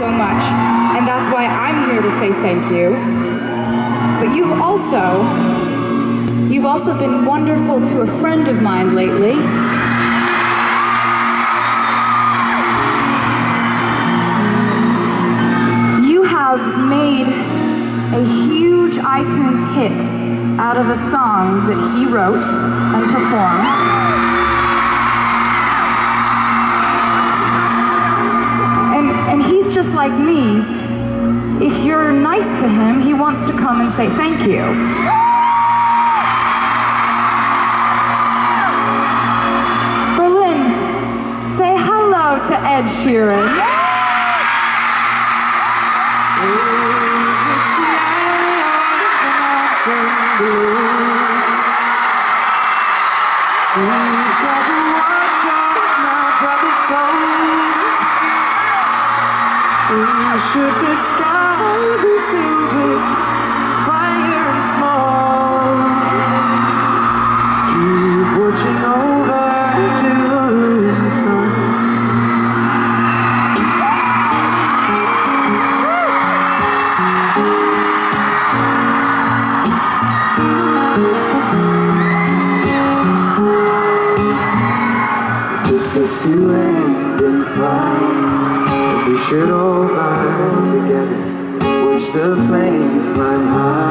so much, and that's why I'm here to say thank you. But you've also, you've also been wonderful to a friend of mine lately. You have made a huge iTunes hit out of a song that he wrote and performed. Like me. If you're nice to him, he wants to come and say thank you. Berlin, say hello to Ed Sheeran. The sky be filled with fire and smoke? Keep watching over to the sun. This is to end in fire. Should all burn together. Watch the flames climb high